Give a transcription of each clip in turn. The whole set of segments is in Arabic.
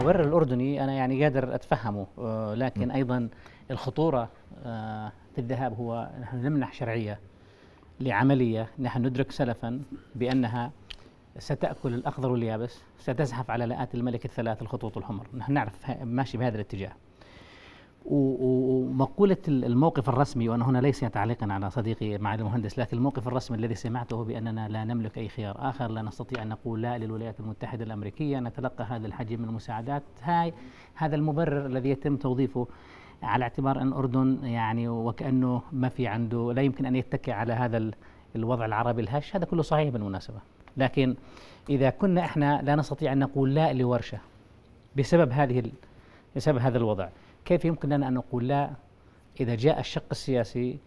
المبرر الأردني أنا يعني قادر أتفهمه آه، لكن أيضا الخطورة آه، في الذهاب هو نحن نمنح شرعية لعملية نحن ندرك سلفا بأنها ستأكل الأخضر واليابس ستزحف على لاءات الملك الثلاث الخطوط الحمر. نحن نعرف ماشي بهذا الاتجاه. ومقولة الموقف الرسمي وأنا هنا ليس تعليقا على صديقي معالي المهندس لكن الموقف الرسمي الذي سمعته بأننا لا نملك أي خيار آخر لا نستطيع أن نقول لا للولايات المتحدة الأمريكية نتلقى هذا الحجم من المساعدات. هاي هذا المبرر الذي يتم توظيفه على اعتبار أن الأردن يعني وكأنه ما في عنده لا يمكن أن يتكئ على هذا الوضع العربي الهش. هذا كله صحيح بالمناسبة. لكن إذا كنا إحنا لا نستطيع أن نقول لا لورشة بسبب هذه بسبب هذا الوضع. كيف يمكن لنا أن نقول لا إذا جاء الشق السياسي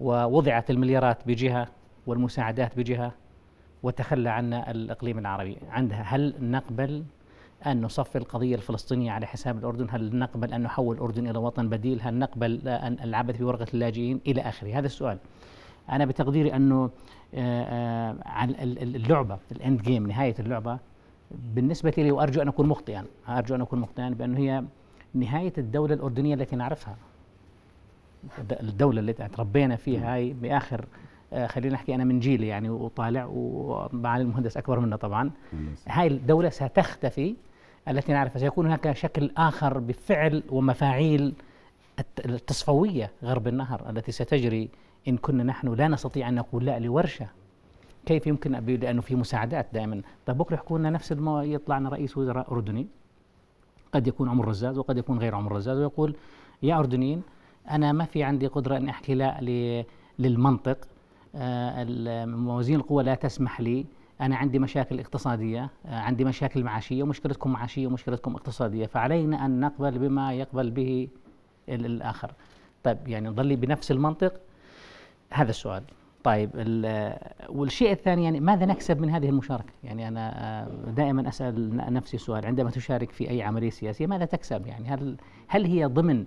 ووضعت المليارات بجهة والمساعدات بجهة وتخلى عنا الإقليم العربي؟ عندها هل نقبل أن نصفي القضية الفلسطينية على حساب الأردن؟ هل نقبل أن نحول الأردن إلى وطن بديل؟ هل نقبل أن العبث بورقة اللاجئين؟ إلى آخره. هذا السؤال. أنا بتقديري أنه آه، آه، اللعبة الإند جيم نهاية اللعبة بالنسبة لي وأرجو أن أكون مخطئا. أرجو أن أكون مخطئا بأنه هي نهاية الدولة الأردنية التي نعرفها. الدولة التي تربينا فيها هاي بآخر آه خلينا نحكي أنا من جيلي يعني وطالع ومعالي المهندس أكبر منا طبعا. هاي الدولة ستختفي التي نعرفها. سيكون هناك شكل آخر بفعل ومفاعيل التصفوية غرب النهر التي ستجري إن كنا نحن لا نستطيع أن نقول لا لورشة. كيف يمكن لأنه في مساعدات دائما؟ طيب بكرة يحكوا لنا نفس المو... يطلع لنا رئيس وزراء أردني. قد يكون عمر رزاز وقد يكون غير عمر رزاز ويقول يا أردنيين أنا ما في عندي قدرة أن أحكي لا للمنطق. آه، موازين القوى لا تسمح لي. أنا عندي مشاكل اقتصادية آه، عندي مشاكل معاشية ومشكلتكم معاشية ومشكلتكم اقتصادية فعلينا أن نقبل بما يقبل به الآخر. طيب يعني نضل بنفس المنطق؟ هذا السؤال. طيب والشيء الثاني يعني ماذا نكسب من هذه المشاركة؟ يعني أنا آه، دائما أسأل نفسي سؤال عندما تشارك في أي عملية سياسية ماذا تكسب؟ يعني هل هل هي ضمن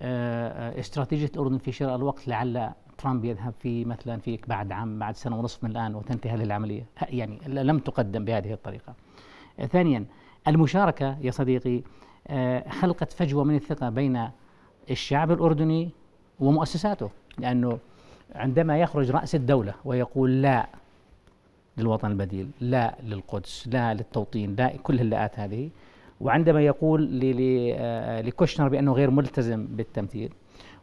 آه، آه، استراتيجية الاردن في شراء الوقت لعل ترامب يذهب في مثلا في بعد عام بعد سنة ونصف من الآن وتنتهي هذه العملية يعني لم تقدم بهذه الطريقة. ثانيا المشاركة يا صديقي خلقت فجوة من الثقة بين الشعب الأردني ومؤسساته لأنه عندما يخرج رأس الدولة ويقول لا للوطن البديل لا للقدس لا للتوطين لا كل اللاءات هذه وعندما يقول آه، لكوشنر بأنه غير ملتزم بالتمثيل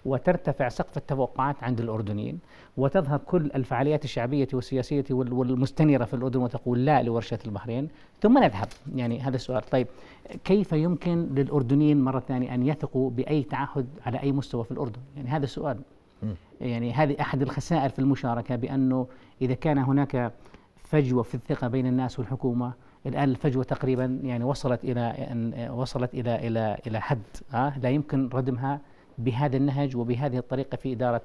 وترتفع سقف التوقعات عند الأردنيين وتظهر كل الفعاليات الشعبية والسياسية والمستنيرة في الأردن وتقول لا لورشة البحرين. ثم نذهب. يعني هذا السؤال. طيب كيف يمكن للأردنيين مرة ثانية أن يثقوا بأي تعهد على أي مستوى في الأردن؟ يعني هذا السؤال يعني هذه أحد الخسائر في المشاركة بأنه إذا كان هناك فجوة في الثقة بين الناس والحكومة الآن الفجوة تقريبا يعني وصلت إلى أن وصلت إلى إلى إلى حد آه لا يمكن ردمها بهذا النهج وبهذه الطريقة في إدارة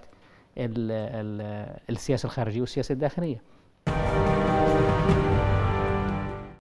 ال ال السياسة الخارجية والسياسة الداخلية.